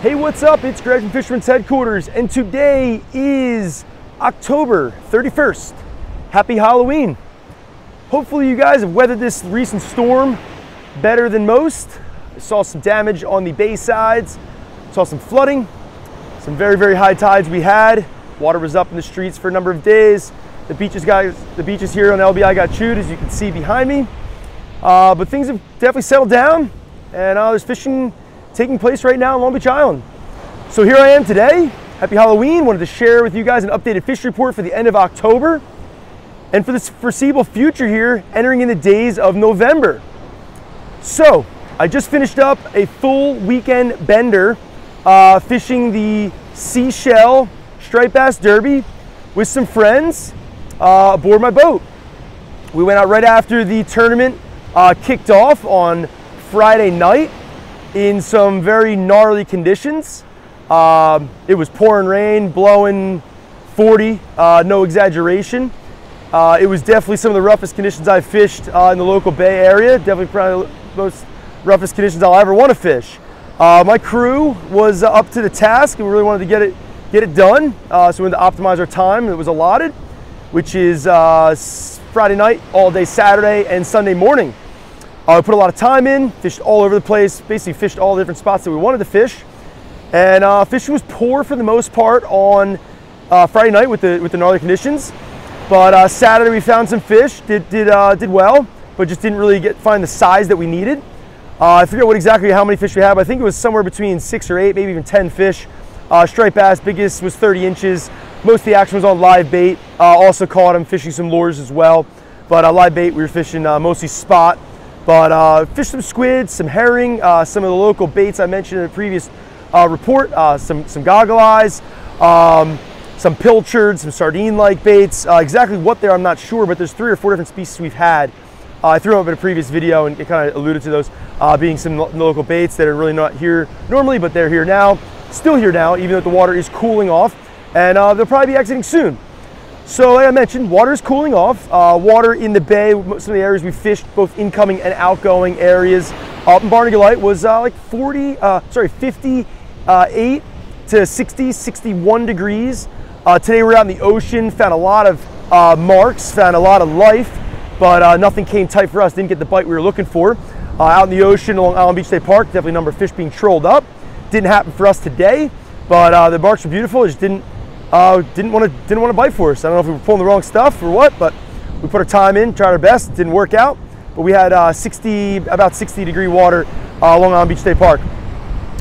Hey, what's up? It's Greg from Fisherman's Headquarters, and today is October 31st. Happy Halloween. Hopefully, you guys have weathered this recent storm better than most. I saw some damage on the bay sides, saw some flooding, some very, very high tides we had. Water was up in the streets for a number of days. The beaches, guys, the beaches here on LBI got chewed, as you can see behind me. Uh, but things have definitely settled down, and uh, there's fishing taking place right now in Long Beach Island. So here I am today. Happy Halloween. Wanted to share with you guys an updated fish report for the end of October and for this foreseeable future here, entering in the days of November. So I just finished up a full weekend bender uh, fishing the Seashell Striped Bass Derby with some friends uh, aboard my boat. We went out right after the tournament uh, kicked off on Friday night in some very gnarly conditions. Um, it was pouring rain, blowing 40, uh, no exaggeration. Uh, it was definitely some of the roughest conditions I've fished uh, in the local Bay Area. Definitely probably the most roughest conditions I'll ever want to fish. Uh, my crew was uh, up to the task and we really wanted to get it, get it done. Uh, so we wanted to optimize our time that was allotted, which is Friday night, all day Saturday, and Sunday morning. Uh, we put a lot of time in, fished all over the place, basically fished all the different spots that we wanted to fish. And uh, fishing was poor for the most part on uh, Friday night with the, with the gnarly conditions. But uh, Saturday we found some fish, did, did, uh, did well, but just didn't really get find the size that we needed. Uh, I forget what exactly how many fish we had, I think it was somewhere between six or eight, maybe even 10 fish. striped bass, biggest was 30 inches. Most of the action was on live bait. also caught them fishing some lures as well. But live bait, we were fishing mostly spot. But uh, some squid, some herring, uh, some of the local baits I mentioned in the previous uh, report, uh, some, some goggle eyes, um, some pilchard, some sardine-like baits. Uh, exactly what they're, I'm not sure, but there's three or four different species we've had. Uh, I threw up in a previous video and it kind of alluded to those being some local baits that are really not here normally, but they're here now. Still here now, even though the water is cooling off. And they'll probably be exiting soon. So like I mentioned, water is cooling off. Uh, water in the bay, some of the areas we fished, both incoming and outgoing areas. Up in Barnegat Light was uh, like 40, uh, sorry, 58 to 60, 61 degrees. Uh, today we're out in the ocean, found a lot of uh, marks, found a lot of life, but uh, nothing came tight for us, didn't get the bite we were looking for. out in the ocean along Island Beach State Park, definitely a number of fish being trolled up. Didn't happen for us today, but the marks were beautiful, it just didn't uh, didn't want to didn't want to bite for us. I don't know if we were pulling the wrong stuff or what, but we put our time in, tried our best. Didn't work out, but we had uh, 60 about 60 degree water uh, along Island Beach State Park.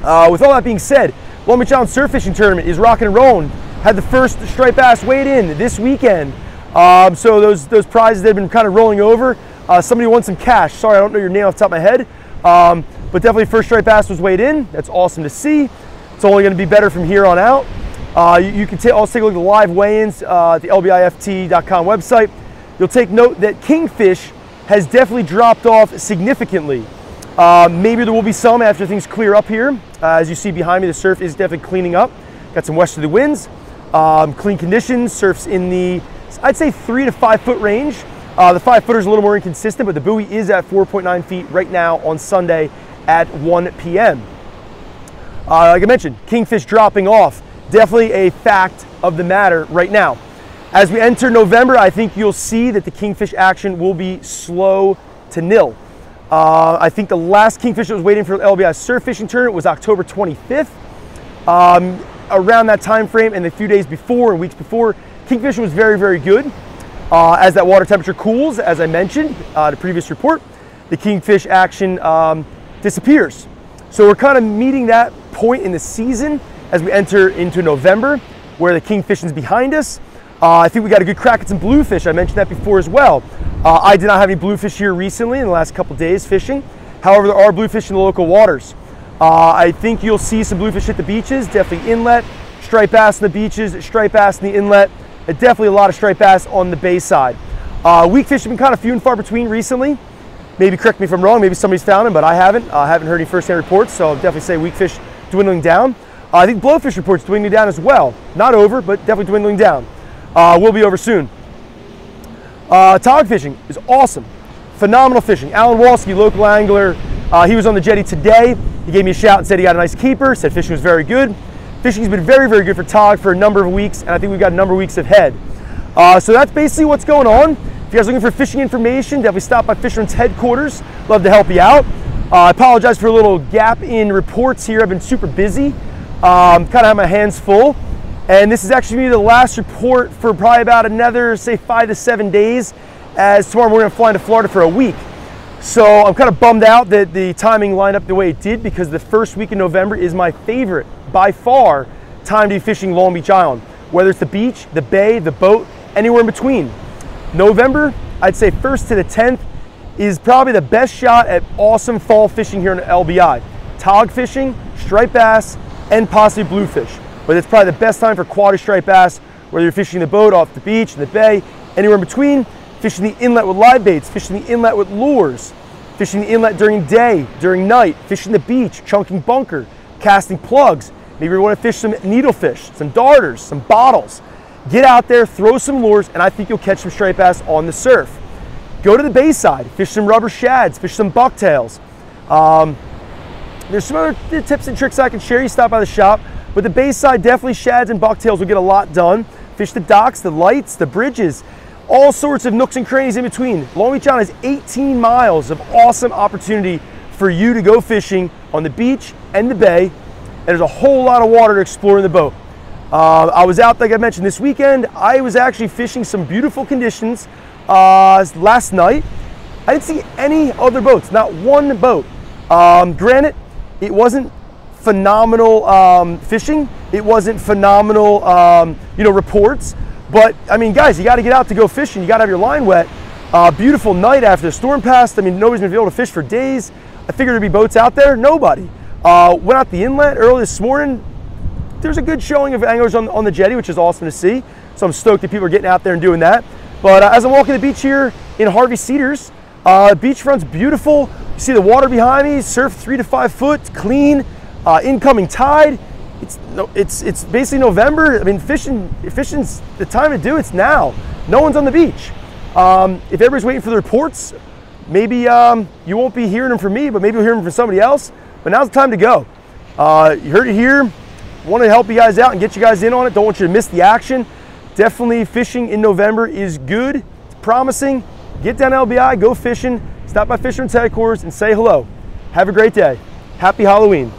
Uh, with all that being said, Long Beach Island Surf Fishing Tournament is rocking and rolling. Had the first striped bass weighed in this weekend. Um, so those those prizes that have been kind of rolling over. Uh, somebody won some cash. Sorry, I don't know your name off the top of my head, um, but definitely first striped bass was weighed in. That's awesome to see. It's only going to be better from here on out. Uh, you, you, can also take a look at the live weigh-ins uh, at the lbift.com website. You'll take note that kingfish has definitely dropped off significantly. Uh, maybe there will be some after things clear up here. Uh, as you see behind me, the surf is definitely cleaning up. Got some westerly winds, um, clean conditions, surf's in the, I'd say three to five foot range. Uh, the five footer is a little more inconsistent, but the buoy is at 4.9 feet right now on Sunday at 1 p.m. Uh, like I mentioned, kingfish dropping off definitely a fact of the matter right now. As we enter November, I think you'll see that the kingfish action will be slow to nil. Uh, I think the last kingfish that was waiting for the LBI surf fishing tournament was October 25th. Um, around that time frame and the few days before and weeks before, kingfish was very, very good. Uh, as that water temperature cools, as I mentioned, uh, the previous report, the kingfish action um, disappears. So we're kind of meeting that point in the season as we enter into November, where the kingfish is behind us. Uh, I think we got a good crack at some bluefish. I mentioned that before as well. Uh, I did not have any bluefish here recently in the last couple days fishing. However, there are bluefish in the local waters. Uh, I think you'll see some bluefish at the beaches, definitely inlet, striped bass in the beaches, striped bass in the inlet, and definitely a lot of striped bass on the bay side. Uh, weak fish have been kind of few and far between recently. Maybe correct me if I'm wrong, maybe somebody's found them, but I haven't. I haven't heard any first-hand reports, so I'll definitely say weak fish dwindling down. Uh, I think blowfish reports dwindling down as well. Not over, but definitely dwindling down. Uh, will be over soon. Uh, tog fishing is awesome. Phenomenal fishing. Alan Walski, local angler, uh, he was on the jetty today. He gave me a shout and said he got a nice keeper, said fishing was very good. Fishing's been very, very good for Tog for a number of weeks, and I think we've got a number of weeks ahead. Uh, so that's basically what's going on. If you guys are looking for fishing information, definitely stop by Fisherman's headquarters. Love to help you out. Uh, I apologize for a little gap in reports here. I've been super busy, um, kind of have my hands full. And this is actually to be the last report for probably about another, say, five to seven days, as tomorrow we're to fly into Florida for a week. So I'm kind of bummed out that the timing lined up the way it did because the first week in November is my favorite, by far, time to be fishing Long Beach Island. Whether it's the beach, the bay, the boat, anywhere in between. November, I'd say 1st to the 10th, is probably the best shot at awesome fall fishing here in LBI. Tog fishing, striped bass, and possibly bluefish. But it's probably the best time for quality striped bass, whether you're fishing the boat off the beach, in the bay, anywhere in between, fishing the inlet with live baits, fishing the inlet with lures, fishing the inlet during day, during night, fishing the beach, chunking bunker, casting plugs. Maybe you want to fish some needlefish, some darters, some bottles. Get out there, throw some lures, and I think you'll catch some striped bass on the surf. Go to the bayside, fish some rubber shads, fish some bucktails. Um, there's some other tips and tricks I can share. You stop by the shop, but the bay side definitely shads and bucktails will get a lot done. Fish the docks, the lights, the bridges, all sorts of nooks and crannies in between. Long Beach Island is 18 miles of awesome opportunity for you to go fishing on the beach and the bay. And there's a whole lot of water to explore in the boat. Uh, I was out, like I mentioned, this weekend. I was actually fishing some beautiful conditions uh, last night. I didn't see any other boats, not one boat. Um, it wasn't phenomenal um, fishing. It wasn't phenomenal, um, you know, reports. But I mean, guys, you got to get out to go fishing. You got to have your line wet. Uh, beautiful night after the storm passed. I mean, nobody's been able to fish for days. I figured there'd be boats out there. Nobody. Uh, went out the inlet early this morning. There's a good showing of anglers on, on the jetty, which is awesome to see. So I'm stoked that people are getting out there and doing that. But uh, as I'm walking the beach here in Harvey Cedars, uh, beachfront's beautiful. You see the water behind me, surf three to five foot, clean, uh, incoming tide. It's it's it's basically November. I mean, fishing fishing's the time to do. It's now. No one's on the beach. Um, if everybody's waiting for the reports, maybe um, you won't be hearing them from me, but maybe you'll hear them from somebody else. But now's the time to go. Uh, you heard it here. Want to help you guys out and get you guys in on it. Don't want you to miss the action. Definitely fishing in November is good. It's promising. Get down to LBI, go fishing, stop by Fisherman's headquarters and say hello. Have a great day. Happy Halloween.